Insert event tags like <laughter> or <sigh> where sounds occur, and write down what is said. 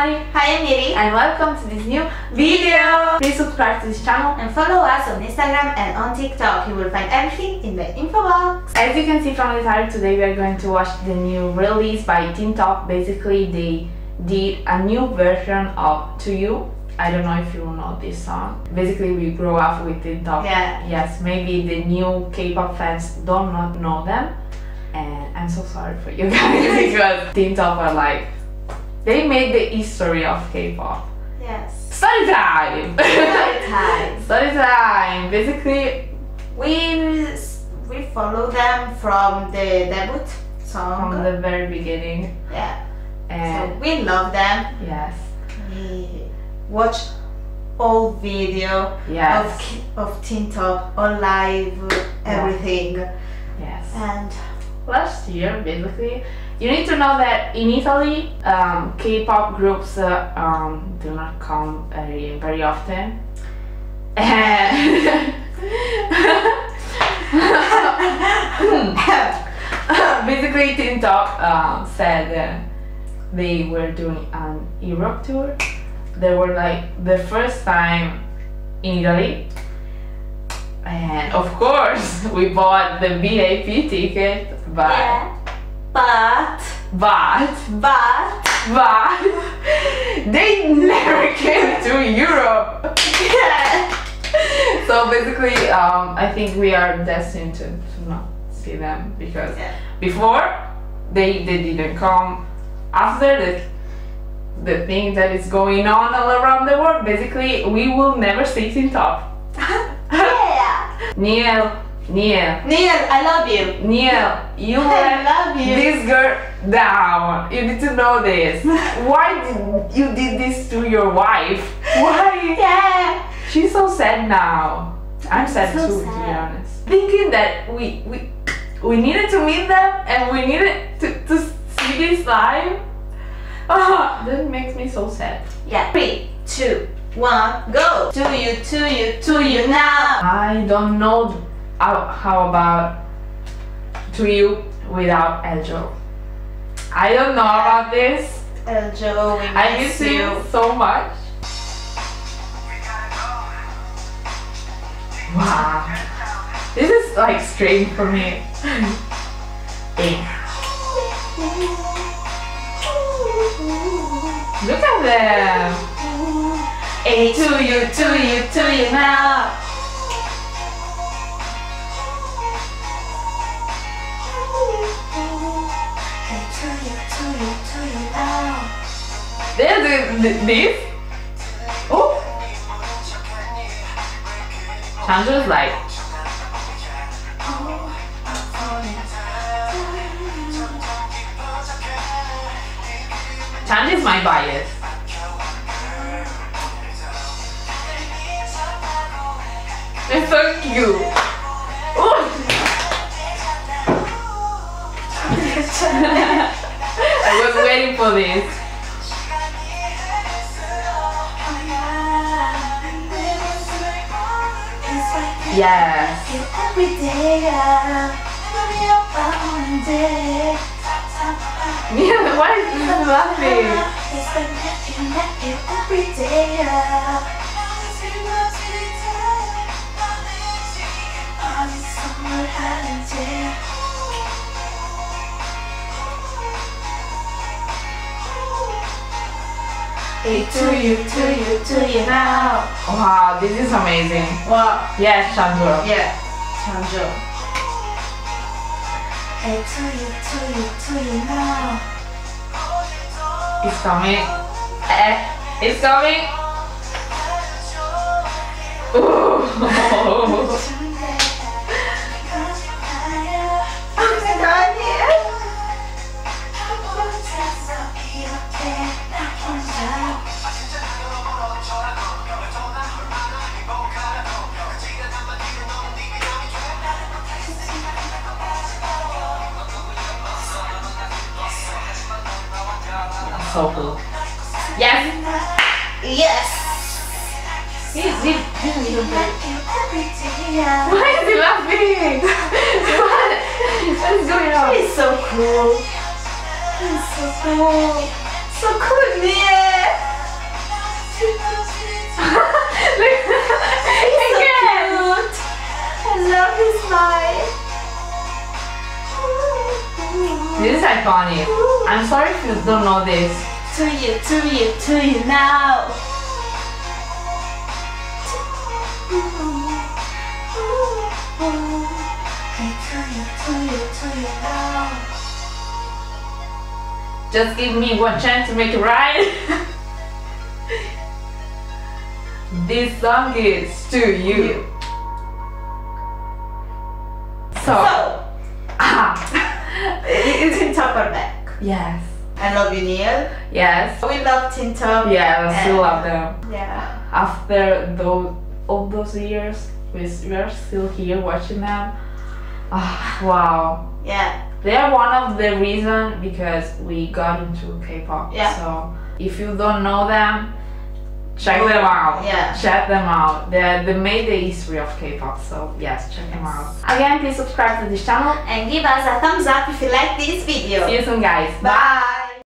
Mari Hi, I'm Miri. and welcome to this new video. Please subscribe to this channel. And follow us on Instagram and on TikTok. You will find everything in the info box. As you can see from the title, today we are going to watch the new release by Teen Top. Basically, they did a new version of To You. I don't know if you know this song. Basically, we grew up with Teen Top. Yeah. Yes, maybe the new K-pop fans don't not know them. And I'm so sorry for you <laughs> guys because Teen Top are like, they made the history of K-pop. Yes. Study time! Study <laughs> time. Story time! Basically, We we follow them from the debut song. from the very beginning. yeah. So And we love them. yes, We watch all video yes, of of Teen Top, all live, everything. yes. And Last year, basically, you need to know that in Italy, um, K-pop groups uh, um, do not come very very often. <laughs> Basically, Teen Top um, said uh, they were doing an Europe tour. They were like the first time in Italy. And of course, <laughs> we bought the VIP ticket, but yeah. But but but but they never came to Europe. so basically, um, I think we are destined to, to not see them because Yeah. before they they didn't come. After the the thing that is going on all around the world, basically we will never see in Top. <laughs> yeah. Niel, Niel, Niel, I love you. Niel, you <laughs> I love you. this girl down. You need to know this. <laughs> Why did you did this to your wife? Why? Yeah. She's so sad now. I'm sad So too, to be honest. Thinking that we we we needed to meet them and we needed to, to see this live. Ah, <laughs> that makes me so sad. Yeah. Three, two, one, go. To you, to you, to you now. I don't know how, how about to you without L.Joe. I don't know about this. L.Joe, we I miss you. you so much. Wow. This is like strange for me. Look at them. Hey, to you, to you, to you now. You, to you, to you now. There's th- th- this. Oh. Chandra's like, Chandra's my bias. They're so cute. Oh. I was waiting for this. Yes. Yeah, <laughs> why is this laughing? Hey, to you, to you, to you now. Wow, this is amazing. Wow. Yes, Chandra. Yeah, Changjo. Hey, to you, to you, to you now. It's coming. Eh, it's coming. Ooh. <laughs> so cool. Yes? Yes. He's, he's, he's Why is he laughing? <laughs> what? what is going on? He's so cool. He's so cool. So cool, yeah. Look. <laughs> don't sorry if you, don't know this. to you, to you, to you now. Just give me one chance to make it right. <laughs> this song is to you. So, So, ah, <laughs> it- Teen it- Top are back. Yes, I love you, Niel. yes, We love Teen Top. yeah, we still love them. Yeah. After those all those years, we we are still here watching them. Ah, wow. Yeah. They are one of the reason because we got into K-pop. Yeah. So if you don't know them, check them out. Yeah. Check them out. They they made the history of K-pop. So yes, check them out. Again, please subscribe to this channel. And give us a thumbs up if you like this video. See you soon, guys. Bye.